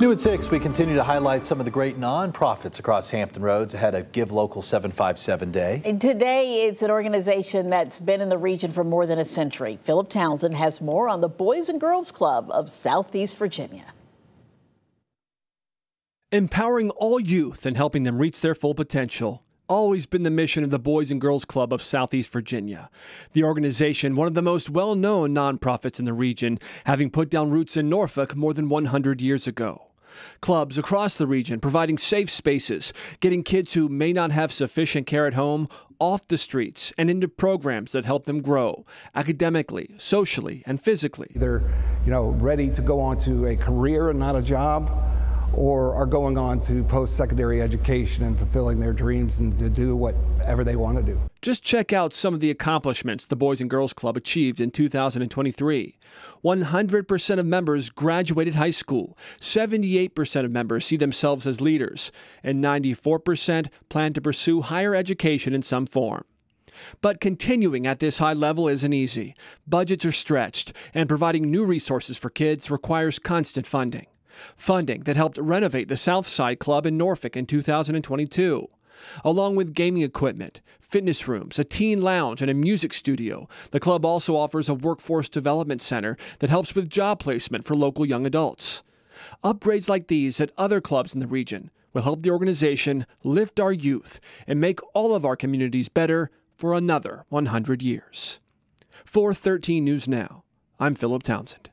New at 6, we continue to highlight some of the great nonprofits across Hampton Roads ahead of Give Local 757 Day. And today, it's an organization that's been in the region for more than a century. Philip Townsend has more on the Boys and Girls Club of Southeast Virginia. Empowering all youth and helping them reach their full potential always been the mission of the Boys and Girls Club of Southeast Virginia. The organization, one of the most well known nonprofits in the region, having put down roots in Norfolk more than 100 years ago. Clubs across the region providing safe spaces, getting kids who may not have sufficient care at home off the streets and into programs that help them grow academically, socially, and physically. They're, you know, ready to go on to a career and not a job or are going on to post-secondary education and fulfilling their dreams and to do whatever they want to do. Just check out some of the accomplishments the Boys and Girls Club achieved in 2023. 100% of members graduated high school, 78% of members see themselves as leaders, and 94% plan to pursue higher education in some form. But continuing at this high level isn't easy. Budgets are stretched, and providing new resources for kids requires constant funding funding that helped renovate the Southside Club in Norfolk in 2022. Along with gaming equipment, fitness rooms, a teen lounge, and a music studio, the club also offers a workforce development center that helps with job placement for local young adults. Upgrades like these at other clubs in the region will help the organization lift our youth and make all of our communities better for another 100 years. For 13 News Now, I'm Philip Townsend.